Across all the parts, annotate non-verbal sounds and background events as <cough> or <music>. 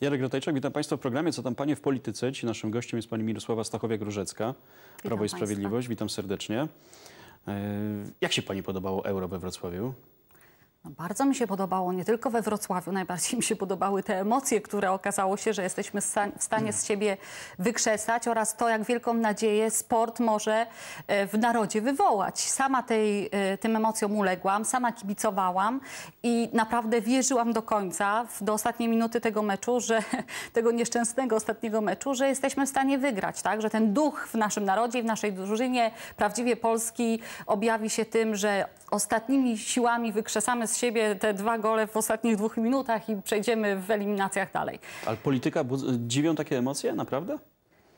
Jarek Rotajczak, witam Państwa w programie Co tam Panie w polityce. Dzisiaj naszym gościem jest Pani Mirosława Stachowiak-Różecka, Prawo i Sprawiedliwość. Witam serdecznie. E, Jak się Pani podobało euro we Wrocławiu? No, bardzo mi się podobało, nie tylko we Wrocławiu, najbardziej mi się podobały te emocje, które okazało się, że jesteśmy w stanie z siebie wykrzesać oraz to, jak wielką nadzieję sport może e, w narodzie wywołać. Sama tej, e, tym emocjom uległam, sama kibicowałam i naprawdę wierzyłam do końca, do ostatniej minuty tego meczu, że <laughs> tego nieszczęsnego ostatniego meczu, że jesteśmy w stanie wygrać, tak? Że ten duch w naszym narodzie, w naszej drużynie prawdziwie Polski objawi się tym, że ostatnimi siłami wykrzesamy z siebie te dwa gole w ostatnich dwóch minutach i przejdziemy w eliminacjach dalej. Ale polityka, dziwią takie emocje? Naprawdę?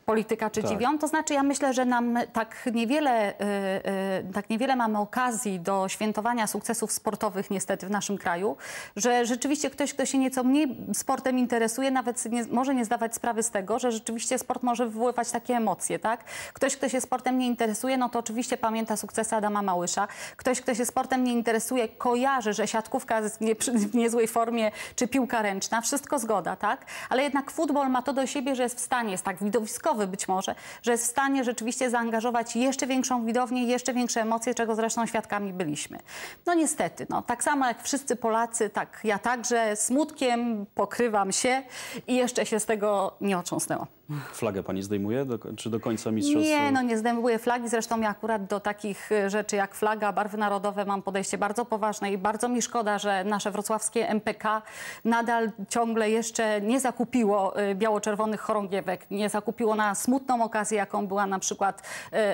Polityka czy Tak. dziwią? To znaczy ja myślę, że nam tak niewiele, y, y, tak niewiele mamy okazji do świętowania sukcesów sportowych niestety w naszym kraju, że rzeczywiście ktoś, kto się nieco mniej sportem interesuje, nawet nie, może nie zdawać sprawy z tego, że rzeczywiście sport może wywoływać takie emocje, tak? Ktoś, kto się sportem nie interesuje, no to oczywiście pamięta sukcesy Adama Małysza. Ktoś, kto się sportem nie interesuje, kojarzy, że siatkówka jest w, nie, w niezłej formie, czy piłka ręczna, wszystko zgoda, tak? Ale jednak futbol ma to do siebie, że jest w stanie, jest tak widowiskowy być może, że jest w stanie rzeczywiście zaangażować jeszcze większą widownię, jeszcze większe emocje, czego zresztą świadkami byliśmy. No niestety, no, tak samo jak wszyscy Polacy, tak ja także smutkiem pokrywam się i jeszcze się z tego nie otrząsnęłam. Flagę Pani zdejmuje? Do, czy do końca mistrzostw? Nie, no nie zdejmuję flagi. Zresztą ja akurat do takich y, rzeczy jak flaga, barwy narodowe mam podejście bardzo poważne i bardzo mi szkoda, że nasze wrocławskie MPK nadal ciągle jeszcze nie zakupiło y, biało-czerwonych chorągiewek. Nie zakupiło na smutną okazję, jaką była na przykład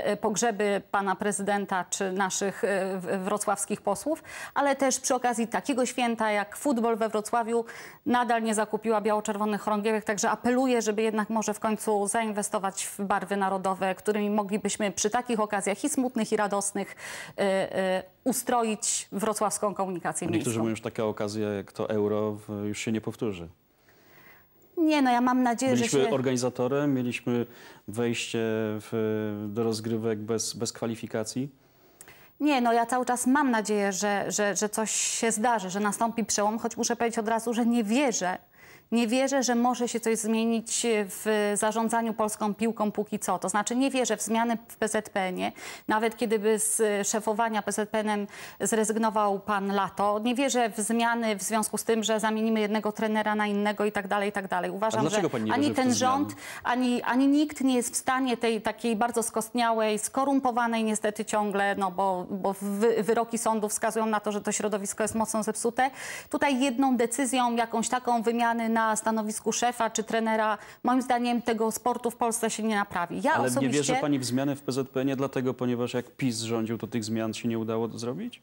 y, y, pogrzeby pana prezydenta czy naszych w- wrocławskich posłów, ale też przy okazji takiego święta jak futbol we Wrocławiu nadal nie zakupiła biało-czerwonych chorągiewek. Także apeluję, żeby jednak może w końcu zainwestować w barwy narodowe, którymi moglibyśmy przy takich okazjach i smutnych, i radosnych ustroić wrocławską komunikację Niektórzy miejską. mówią, że taka okazja jak to euro już się nie powtórzy. Nie, no ja mam nadzieję, że Byliśmy się... organizatorem, mieliśmy wejście w, do rozgrywek bez, bez kwalifikacji. Nie, no ja cały czas mam nadzieję, że, że, że coś się zdarzy, że nastąpi przełom, choć muszę powiedzieć od razu, że nie wierzę. Nie wierzę, że może się coś zmienić w zarządzaniu polską piłką póki co. To znaczy nie wierzę w zmiany w PZPN-ie. Nawet kiedyby z szefowania PZPN-em zrezygnował pan Lato. Nie wierzę w zmiany w związku z tym, że zamienimy jednego trenera na innego i tak dalej, i tak dalej. Uważam, że ani ten rząd, ani, ani nikt nie jest w stanie tej takiej bardzo skostniałej, skorumpowanej niestety ciągle, no bo, bo wy, wyroki sądów wskazują na to, że to środowisko jest mocno zepsute. Tutaj jedną decyzją, jakąś taką wymiany na stanowisku szefa czy trenera, moim zdaniem tego sportu w Polsce się nie naprawi. Ja Ale osobiście... nie wierzy Pani w zmiany w PZPN-ie dlatego, ponieważ jak PiS rządził, to tych zmian się nie udało zrobić?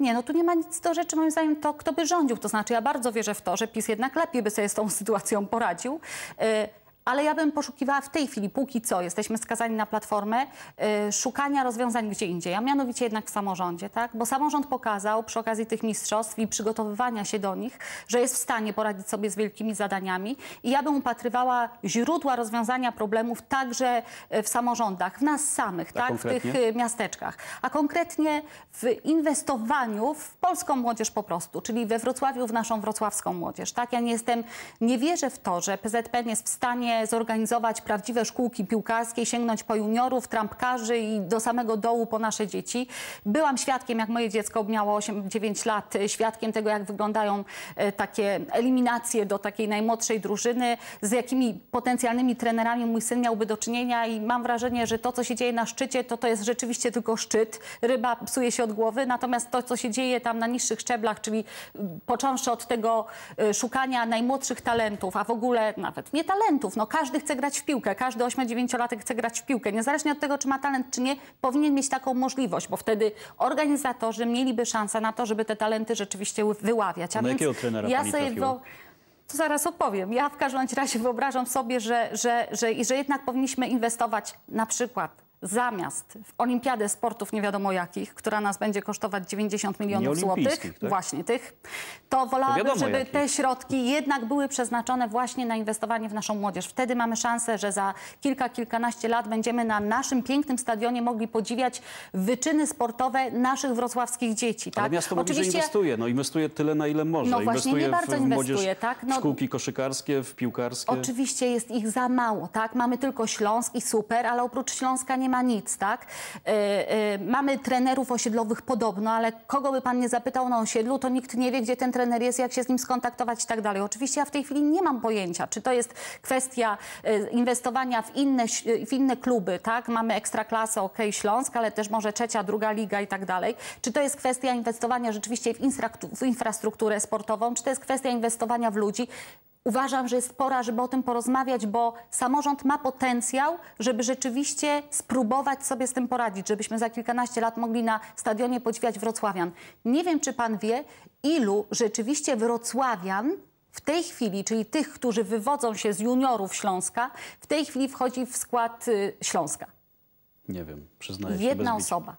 Nie, no tu nie ma nic do rzeczy, moim zdaniem, to kto by rządził. To znaczy, ja bardzo wierzę w to, że PiS jednak lepiej by sobie z tą sytuacją poradził. Y, Ale ja bym poszukiwała w tej chwili, póki co, jesteśmy skazani na platformę, y, szukania rozwiązań gdzie indziej, a mianowicie jednak w samorządzie, tak? Bo samorząd pokazał przy okazji tych mistrzostw i przygotowywania się do nich, że jest w stanie poradzić sobie z wielkimi zadaniami i ja bym upatrywała źródła rozwiązania problemów także y, w samorządach, w nas samych, tak? W tych y, miasteczkach, a konkretnie w inwestowaniu w polską młodzież po prostu, czyli we Wrocławiu w naszą wrocławską młodzież. Tak, ja nie jestem, nie wierzę w to, że PZPN jest w stanie zorganizować prawdziwe szkółki piłkarskie, sięgnąć po juniorów, trampkarzy i do samego dołu po nasze dzieci. Byłam świadkiem, jak moje dziecko miało 8-9 lat, świadkiem tego, jak wyglądają e, takie eliminacje do takiej najmłodszej drużyny, z jakimi potencjalnymi trenerami mój syn miałby do czynienia i mam wrażenie, że to, co się dzieje na szczycie, to to jest rzeczywiście tylko szczyt. Ryba psuje się od głowy, natomiast to, co się dzieje tam na niższych szczeblach, czyli począwszy od tego y, szukania najmłodszych talentów, a w ogóle nawet nie talentów, no każdy chce grać w piłkę, każdy 8-9-latek chce grać w piłkę, niezależnie od tego, czy ma talent, czy nie, powinien mieć taką możliwość, bo wtedy organizatorzy mieliby szansę na to, żeby te talenty rzeczywiście wyławiać. A więc jakiego trenera ja pani trafiła? to zaraz opowiem. Ja w każdym razie wyobrażam sobie, że, że, że, że jednak powinniśmy inwestować na przykład zamiast w olimpiadę sportów nie wiadomo jakich, która nas będzie kosztować 90 milionów złotych, tak? właśnie tych, to wolałabym, żeby jakich. te środki jednak były przeznaczone właśnie na inwestowanie w naszą młodzież. Wtedy mamy szansę, że za kilka, kilkanaście lat będziemy na naszym pięknym stadionie mogli podziwiać wyczyny sportowe naszych wrocławskich dzieci. Ale tak? miasto mówi, że inwestuje. No inwestuje tyle, na ile może. No właśnie, inwestuje nie bardzo w młodzież, inwestuje, tak? No- w szkółki koszykarskie, w piłkarskie. Oczywiście jest ich za mało, tak? Mamy tylko Śląsk i super, ale oprócz Śląska nie ma nic, tak? E, e, mamy trenerów osiedlowych podobno, ale kogo by pan nie zapytał na osiedlu, to nikt nie wie, gdzie ten trener jest, jak się z nim skontaktować i tak dalej. Oczywiście ja w tej chwili nie mam pojęcia, czy to jest kwestia e, inwestowania w inne, w inne kluby, tak? Mamy ekstraklasę, ok, Śląsk, ale też może trzecia, druga liga i tak dalej. Czy to jest kwestia inwestowania rzeczywiście w infrastrukturę sportową, czy to jest kwestia inwestowania w ludzi? Uważam, że jest pora, żeby o tym porozmawiać, bo samorząd ma potencjał, żeby rzeczywiście spróbować sobie z tym poradzić, żebyśmy za kilkanaście lat mogli na stadionie podziwiać wrocławian. Nie wiem, czy pan wie, ilu rzeczywiście wrocławian w tej chwili, czyli tych, którzy wywodzą się z juniorów Śląska, w tej chwili wchodzi w skład y, Śląska. Nie wiem, przyznaję się Jedna osoba.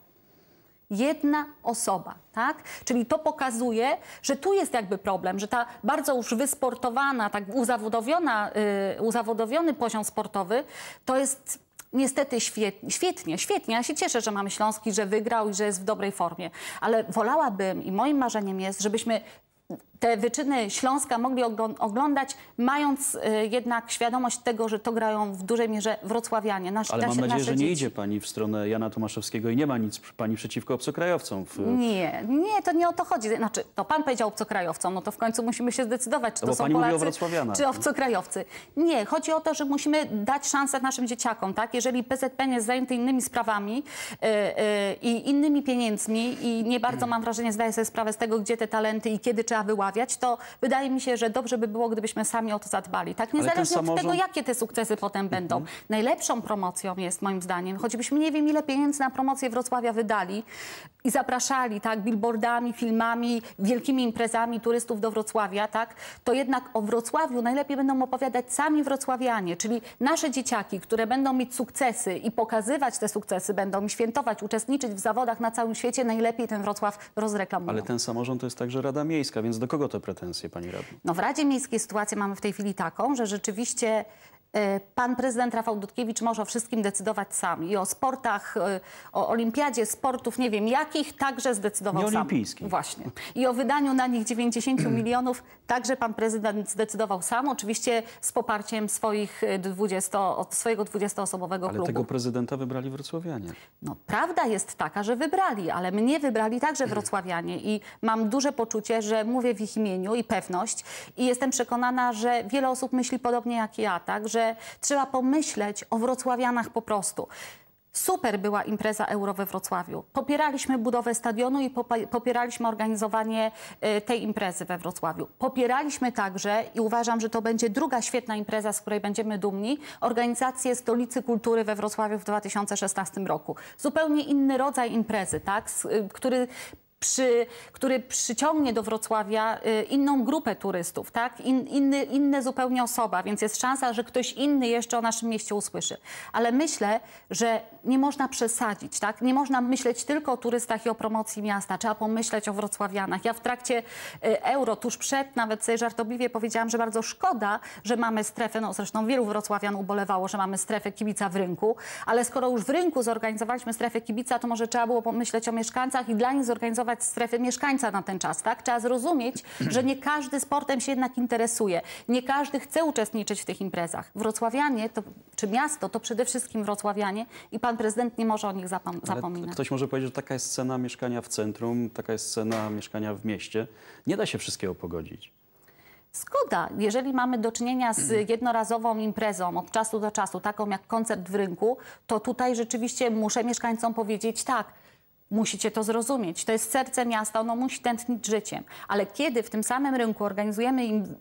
Jedna osoba, tak? Czyli to pokazuje, że tu jest jakby problem, że ta bardzo już wysportowana, tak uzawodowiona, y, uzawodowiony poziom sportowy to jest niestety świetnie, świetnie, świetnie. Ja się cieszę, że mamy Śląski, że wygrał i że jest w dobrej formie. Ale wolałabym i moim marzeniem jest, żebyśmy te wyczyny Śląska mogli oglądać, mając y, jednak świadomość tego, że to grają w dużej mierze wrocławianie. Nasz, Ale mam nasze- nadzieję, nasze że nie dzieci. idzie pani w stronę Jana Tomaszewskiego i nie ma nic pani przeciwko obcokrajowcom. W... Nie, nie, to nie o to chodzi. Znaczy, to pan powiedział obcokrajowcom, no to w końcu musimy się zdecydować, czy No to są Polacy, czy obcokrajowcy. Nie, chodzi o to, że musimy dać szansę naszym dzieciakom, tak? Jeżeli PZPN jest zajęty innymi sprawami yy, yy, i innymi pieniędzmi i nie bardzo mam wrażenie, zdaję sobie sprawę z tego, gdzie te talenty i kiedy trzeba to wydaje mi się, że dobrze by było, gdybyśmy sami o to zadbali, tak? Niezależnie od tego, samorząd- jakie te sukcesy potem będą. Najlepszą promocją jest moim zdaniem, choćbyśmy nie wiem ile pieniędzy na promocję Wrocławia wydali i zapraszali, tak, billboardami, filmami, wielkimi imprezami turystów do Wrocławia, tak, to jednak o Wrocławiu najlepiej będą opowiadać sami wrocławianie, czyli nasze dzieciaki, które będą mieć sukcesy i pokazywać te sukcesy, będą świętować, uczestniczyć w zawodach na całym świecie, najlepiej ten Wrocław rozreklamują. Ale ten samorząd to jest także Rada Miejska, więc do kogo te pretensje, pani radni? No w Radzie Miejskiej sytuację mamy w tej chwili taką, że rzeczywiście pan prezydent Rafał Dudkiewicz może o wszystkim decydować sam. I o sportach, e, o olimpiadzie sportów, nie wiem jakich, także zdecydował sam. Nieolimpijskich. Właśnie. I o wydaniu na nich 90 <clears throat> milionów także pan prezydent zdecydował sam, oczywiście z poparciem swoich e, 20, od swojego 20-osobowego Ale klubu. tego prezydenta wybrali wrocławianie. No, prawda jest taka, że wybrali, ale mnie wybrali także wrocławianie i mam duże poczucie, że mówię w ich imieniu i pewność i jestem przekonana, że wiele osób myśli podobnie jak ja, tak, że trzeba pomyśleć o wrocławianach po prostu. Super była impreza Euro we Wrocławiu. Popieraliśmy budowę stadionu i popieraliśmy organizowanie e, tej imprezy we Wrocławiu. Popieraliśmy także i uważam, że to będzie druga świetna impreza, z której będziemy dumni, organizację Stolicy Kultury we Wrocławiu w 2016 roku. Zupełnie inny rodzaj imprezy, tak, y, który przy, który przyciągnie do Wrocławia y, inną grupę turystów, tak? In, inny, inne zupełnie osoba, więc jest szansa, że ktoś inny jeszcze o naszym mieście usłyszy. Ale myślę, że nie można przesadzić, tak? Nie można myśleć tylko o turystach i o promocji miasta. Trzeba pomyśleć o wrocławianach. Ja w trakcie y, euro, tuż przed, nawet sobie żartobliwie powiedziałam, że bardzo szkoda, że mamy strefę, no zresztą wielu wrocławian ubolewało, że mamy strefę kibica w rynku, ale skoro już w rynku zorganizowaliśmy strefę kibica, to może trzeba było pomyśleć o mieszkańcach i dla nich zorganizować strefę mieszkańca na ten czas, tak? Trzeba zrozumieć, że nie każdy sportem się jednak interesuje. Nie każdy chce uczestniczyć w tych imprezach. Wrocławianie, to, czy miasto, to przede wszystkim wrocławianie i pan prezydent nie może o nich zapom- zapominać. ktoś może powiedzieć, że taka jest cena mieszkania w centrum, taka jest cena mieszkania w mieście. Nie da się wszystkiego pogodzić. Zgoda. Jeżeli mamy do czynienia z jednorazową imprezą od czasu do czasu, taką jak koncert w rynku, to tutaj rzeczywiście muszę mieszkańcom powiedzieć tak. Musicie to zrozumieć. To jest serce miasta, ono musi tętnić życiem. Ale kiedy w tym samym rynku organizujemy im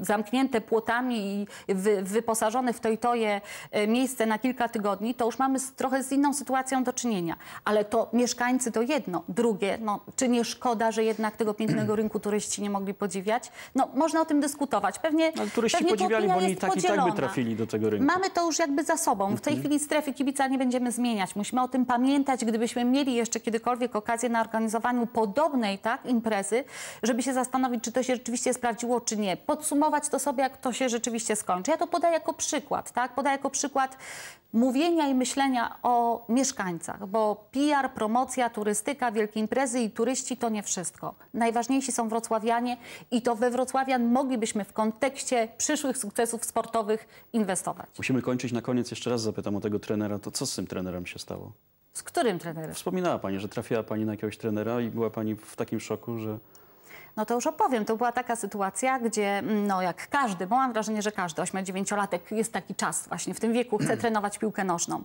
zamknięte płotami i wy, wyposażone w to i toje e, miejsce na kilka tygodni, to już mamy z, trochę z inną sytuacją do czynienia. Ale to mieszkańcy to jedno. Drugie, no, czy nie szkoda, że jednak tego pięknego rynku turyści nie mogli podziwiać? No, można o tym dyskutować. Pewnie, Ale turyści pewnie podziwiali, bo oni tak i tak by trafili do tego rynku. Mamy to już jakby za sobą. W tej chwili strefy kibica nie będziemy zmieniać. Musimy o tym pamiętać, gdybyśmy mieli jeszcze kiedykolwiek okazję na organizowaniu podobnej tak, imprezy, żeby się zastanowić, czy to się rzeczywiście sprawdziło, czy nie. Podsumować to sobie, jak to się rzeczywiście skończy. Ja to podaję jako przykład, tak? Podaję jako przykład mówienia i myślenia o mieszkańcach, bo PR, promocja, turystyka, wielkie imprezy i turyści to nie wszystko. Najważniejsi są wrocławianie i to we wrocławian moglibyśmy w kontekście przyszłych sukcesów sportowych inwestować. Musimy kończyć. Na koniec jeszcze raz zapytam o tego trenera. To co z tym trenerem się stało? Z którym trenerem? Wspominała Pani, że trafiła Pani na jakiegoś trenera i była Pani w takim szoku, że... No to już opowiem. To była taka sytuacja, gdzie mm, no jak każdy, bo mam wrażenie, że każdy 8-9-latek jest taki czas właśnie w tym wieku, chce <clears throat> trenować piłkę nożną.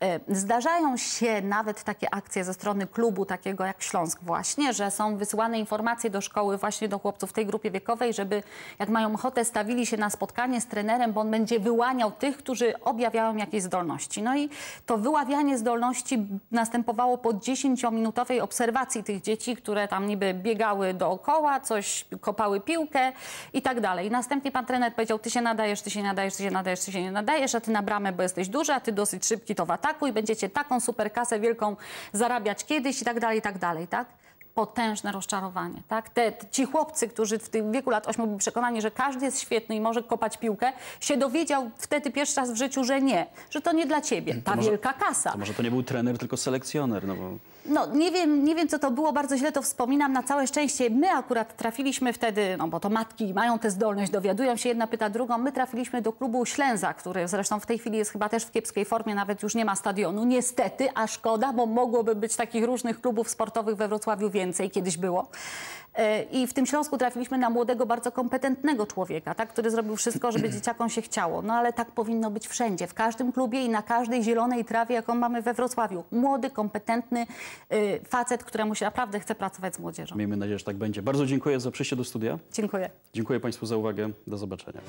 E, Zdarzają się nawet takie akcje ze strony klubu takiego jak Śląsk właśnie, że są wysyłane informacje do szkoły właśnie do chłopców w tej grupie wiekowej, żeby jak mają ochotę stawili się na spotkanie z trenerem, bo on będzie wyłaniał tych, którzy objawiają jakieś zdolności. No i to wyławianie zdolności następowało po 10-minutowej obserwacji tych dzieci, które tam niby biegały dookoła, coś kopały piłkę i tak dalej. I następnie pan trener powiedział, ty się nadajesz, ty się nadajesz, ty się nadajesz, ty się nie nadajesz, a ty na bramę, bo jesteś duży, a ty dosyć szybki, to w ataku i będziecie taką super kasę wielką zarabiać kiedyś i tak dalej, i tak dalej, tak? Potężne rozczarowanie, tak? Te, ci chłopcy, którzy w tym wieku lat 8 byli przekonani, że każdy jest świetny i może kopać piłkę, się dowiedział wtedy pierwszy raz w życiu, że nie, że to nie dla ciebie, ta może- wielka kasa. To może to nie był trener, tylko selekcjoner, no bo... No nie wiem, nie wiem, co to było, bardzo źle to wspominam. Na całe szczęście my akurat trafiliśmy wtedy, no bo to matki mają tę zdolność, dowiadują się, jedna pyta drugą. My trafiliśmy do klubu Ślęza, który zresztą w tej chwili jest chyba też w kiepskiej formie, nawet już nie ma stadionu. Niestety, a szkoda, bo mogłoby być takich różnych klubów sportowych we Wrocławiu więcej, kiedyś było. E, I w tym Śląsku trafiliśmy na młodego, bardzo kompetentnego człowieka, tak, który zrobił wszystko, żeby <clears throat> dzieciakom się chciało. No ale tak powinno być wszędzie, w każdym klubie i na każdej zielonej trawie, jaką mamy we Wrocławiu. Młody, kompetentny y, facet, któremu się naprawdę chce pracować z młodzieżą. Miejmy nadzieję, że tak będzie. Bardzo dziękuję za przyjście do studia. Dziękuję. Dziękuję Państwu za uwagę. Do zobaczenia.